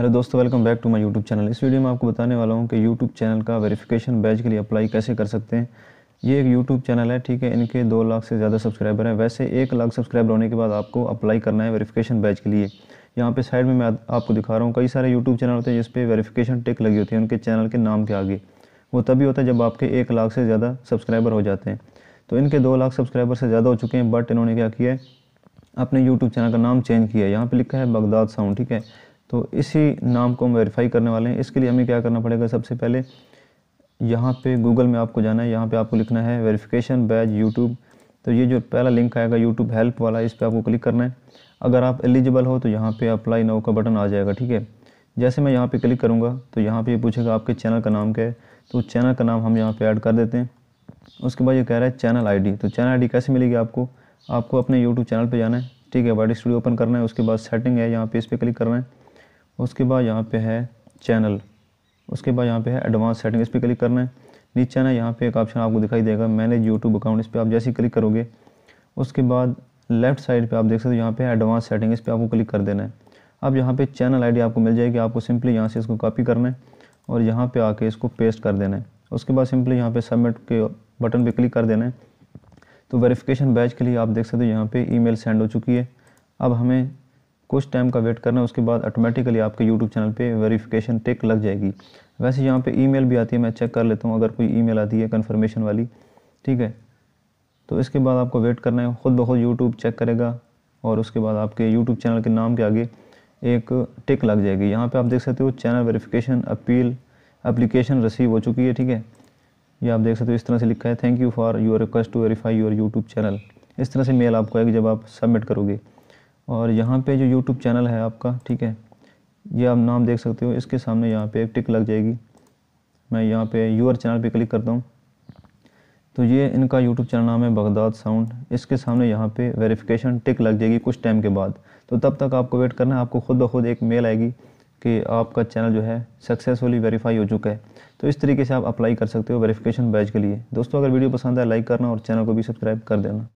Hello दोस्तों welcome back to my YouTube channel इस video में आपको बताने वाला हूँ कि यूट्यूब चैनल का वेरिफिकेशन बैच के लिए अप्लाई कैसे कर सकते हैं। ये एक यूट्यूब चैनल है, ठीक है? इनके दो लाख से ज़्यादा सब्सक्राइबर हैं। वैसे एक लाख सब्सक्राइबर होने के बाद आपको अप्लाई करना है वेरिफिकेशन बैच के लिए। यहाँ पे साइड में मैं आपको दिखा रहा हूँ, कई सारे यूट्यूब चैनल होते हैं जिस पर वेरीफिकेशन टिक लगी होती है उनके चैनल के नाम के आगे। वो तभी होता है जब आपके एक लाख से ज़्यादा सब्सक्राइबर हो जाते हैं। तो इनके दो लाख सब्सक्राइबर से ज़्यादा हो चुके हैं बट इन्होंने क्या किया है? अपने यूट्यूब चैनल का नाम चेंज किया है। यहाँ पे लिखा है बगदाद साउंड ठीक है? तो इसी नाम को हम वेरीफाई करने वाले हैं। इसके लिए हमें क्या करना पड़ेगा? सबसे पहले यहाँ पे गूगल में आपको जाना है। यहाँ पे आपको लिखना है वेरिफिकेशन बैच यूट्यूब तो ये जो पहला लिंक आएगा यूट्यूब हेल्प वाला, इस पर आपको क्लिक करना है। अगर आप एलिजिबल हो तो यहाँ पे अप्लाई नाउ का बटन आ जाएगा, ठीक है? जैसे मैं यहाँ पे क्लिक करूँगा तो यहाँ पे पूछेगा आपके चैनल का नाम क्या है? तो चैनल का नाम हम यहाँ पे ऐड कर देते हैं। उसके बाद ये कह रहा है चैनल आईडी तो चैनल आईडी कैसे मिलेगी आपको? आपको अपने यूट्यूब चैनल पर जाना है, ठीक है? बॉडी स्टूडियो ओपन करना है, उसके बाद सेटिंग है, यहाँ पे इस पर क्लिक करना है। उसके बाद यहाँ पे है चैनल उसके बाद यहाँ पे है एडवांस सेटिंग इस पर क्लिक करना है। नीचे ना, यहाँ पे एक ऑप्शन आपको दिखाई देगा मैनेज यूट्यूब अकाउंट इस पर आप जैसे ही क्लिक करोगे, उसके बाद लेफ़्ट साइड पे आप देख सकते हो, यहाँ पे एडवांस सेटिंग इस पर आपको क्लिक कर देना है। अब यहाँ पे चैनल आईडी आपको मिल जाएगी, आपको सिंपली यहाँ से इसको कॉपी करना है और यहाँ पे आके इसको पेस्ट कर देना है। उसके बाद सिंपली यहाँ पे सबमिट के बटन पे क्लिक कर देना है। तो वेरिफिकेशन बैच के लिए आप देख सकते हो, यहाँ पे ईमेल सेंड हो चुकी है। अब हमें कुछ टाइम का वेट करना, उसके बाद ऑटोमेटिकली आपके यूट्यूब चैनल पे वेरिफिकेशन टिक लग जाएगी। वैसे यहाँ पे ईमेल भी आती है, मैं चेक कर लेता हूँ, अगर कोई ईमेल आती है कन्फर्मेशन वाली, ठीक है? तो इसके बाद आपको वेट करना है, ख़ुद ब खुद यूट्यूब चेक करेगा, और उसके बाद आपके यूट्यूब चैनल के नाम के आगे एक टिक लग जाएगी। यहाँ पे आप देख सकते हो channel verification appeal application receive हो चुकी है, ठीक है? ये आप देख सकते हो, इस तरह से लिखा है thank you for your request to verify your YouTube channel इस तरह से मेल आपको आएगी जब आप सबमिट करोगे। और यहाँ पे जो यूट्यूब चैनल है आपका, ठीक है, ये आप नाम देख सकते हो, इसके सामने यहाँ पे एक टिक लग जाएगी। मैं यहाँ पे यूर चैनल पे क्लिक करता हूँ। तो ये इनका यूट्यूब चैनल नाम है बगदाद साउंड इसके सामने यहाँ पे वेरिफिकेशन टिक लग जाएगी कुछ टाइम के बाद। तो तब तक आपको वेट करना है, आपको खुद ब खुद एक मेल आएगी कि आपका चैनल जो है सक्सेसफुली वेरीफाई हो चुका है। तो इस तरीके से आप अप्लाई कर सकते हो वेरिफिकेशन बैच के लिए। दोस्तों, अगर वीडियो पसंद आए लाइक करना और चैनल को भी सब्सक्राइब कर देना।